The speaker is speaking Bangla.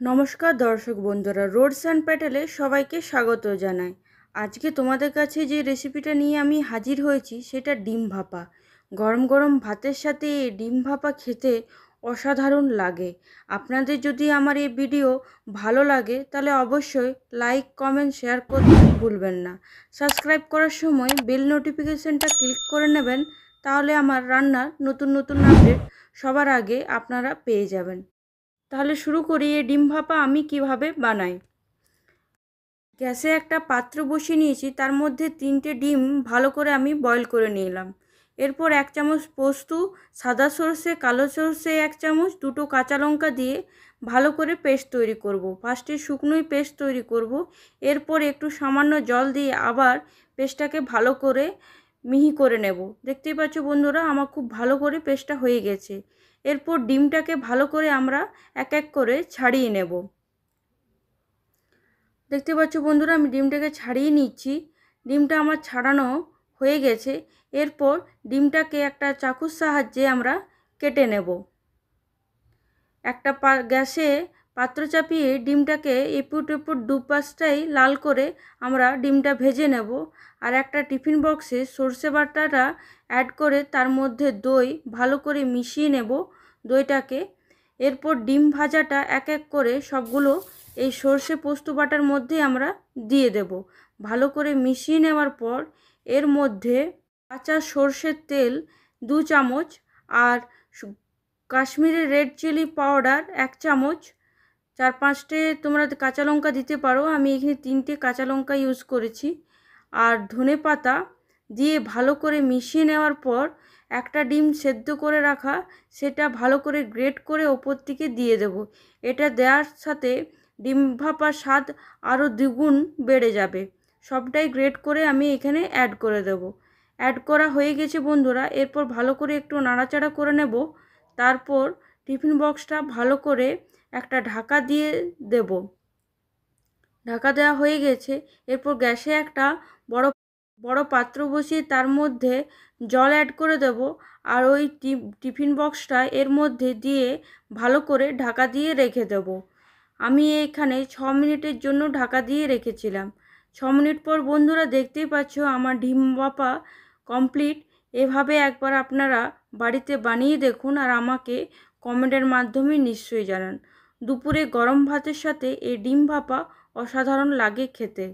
নমস্কার দর্শক বন্ধুরা রোডস অ্যান্ড প্যাটেলে সবাইকে স্বাগত জানাই। আজকে তোমাদের কাছে যে রেসিপিটা নিয়ে আমি হাজির হয়েছি, সেটা ডিম ভাপা। গরম গরম ভাতের সাথে এই ডিম ভাপা খেতে অসাধারণ লাগে। আপনাদের যদি আমার এই ভিডিও ভালো লাগে, তাহলে অবশ্যই লাইক কমেন্ট শেয়ার করতে ভুলবেন না। সাবস্ক্রাইব করার সময় বেল নোটিফিকেশনটা ক্লিক করে নেবেন, তাহলে আমার রান্নার নতুন নতুন আপডেট সবার আগে আপনারা পেয়ে যাবেন। তাহলে শুরু করি এই ডিম ভাপা আমি কীভাবে বানাই গ্যাসে একটা পাত্র বসিয়ে নিয়েছি, তার মধ্যে তিনটে ডিম ভালো করে আমি বয়ল করে নিলাম এরপর এক চামচ পোস্ত, সাদা সর্ষে, কালো সর্ষে এক চামচ, দুটো কাঁচা লঙ্কা দিয়ে ভালো করে পেস্ট তৈরি করব। ফার্স্টে শুকনোই পেস্ট তৈরি করব। এরপর একটু সামান্য জল দিয়ে আবার পেস্টটাকে ভালো করে মিহি করে নেব। দেখতেই পাচ্ছ বন্ধুরা, আমার খুব ভালো করে পেস্টটা হয়ে গেছে। এরপর ডিমটাকে ভালো করে আমরা এক এক করে ছাড়িয়ে নেব। দেখতে পাচ্ছ বন্ধুরা, আমি ডিমটাকে ছাড়িয়ে নিচ্ছি। ডিমটা আমার ছাড়ানো হয়ে গেছে। এরপর ডিমটাকে একটা চাকুর সাহায্যে আমরা কেটে নেব। একটা পা গ্যাসে পাত্র চাপিয়ে ডিমটাকে এপুট এপুট দুপাশটাই লাল করে আমরা ডিমটা ভেজে নেব। আর একটা টিফিন বক্সে সর্ষে বাটাটা অ্যাড করে তার মধ্যে দই ভালো করে মিশিয়ে নেব দইটাকে। এরপর ডিম ভাজাটা এক এক করে সবগুলো এই সর্ষে পোস্ত বাটার মধ্যে আমরা দিয়ে দেব। ভালো করে মিশিয়ে নেওয়ার পর এর মধ্যে কাঁচা সর্ষের তেল দু চামচ আর কাশ্মীরি রেড চিলি পাউডার এক চামচ চার পাঁচটে তোমরা কাঁচা লঙ্কা দিতে পারো। আমি এখানে তিনটে কাঁচা লঙ্কা ইউজ করেছি। আর ধনে পাতা দিয়ে ভালো করে মিশিয়ে নেওয়ার পর একটা ডিম সেদ্ধ করে রাখা, সেটা ভালো করে গ্রেট করে ওপর থেকে দিয়ে দেব। এটা দেওয়ার সাথে ডিম ভাপার স্বাদ আরও দ্বিগুণ বেড়ে যাবে। সবটাই গ্রেট করে আমি এখানে অ্যাড করে দেব। অ্যাড করা হয়ে গেছে বন্ধুরা, এরপর ভালো করে একটু নাড়াচাড়া করে নেব। তারপর টিফিন বক্সটা ভালো করে একটা ঢাকা দিয়ে দেব। ঢাকা দেওয়া হয়ে গেছে। এরপর গ্যাসে একটা বড় বড় পাত্র বসিয়ে তার মধ্যে জল অ্যাড করে দেব আর ওই টিফিন বক্সটা এর মধ্যে দিয়ে ভালো করে ঢাকা দিয়ে রেখে দেব। আমি এখানে ছ মিনিটের জন্য ঢাকা দিয়ে রেখেছিলাম। ছ মিনিট পর বন্ধুরা দেখতেই পাচ্ছ আমার ডিম বাপা কমপ্লিট এভাবে একবার আপনারা বাড়িতে বানিয়ে দেখুন আর আমাকে কমেন্টের মাধ্যমে নিশ্চয়ই জানান। দুপুরে গরম ভাতের সাথে এই ডিম ভাপা অসাধারণ লাগে খেতে।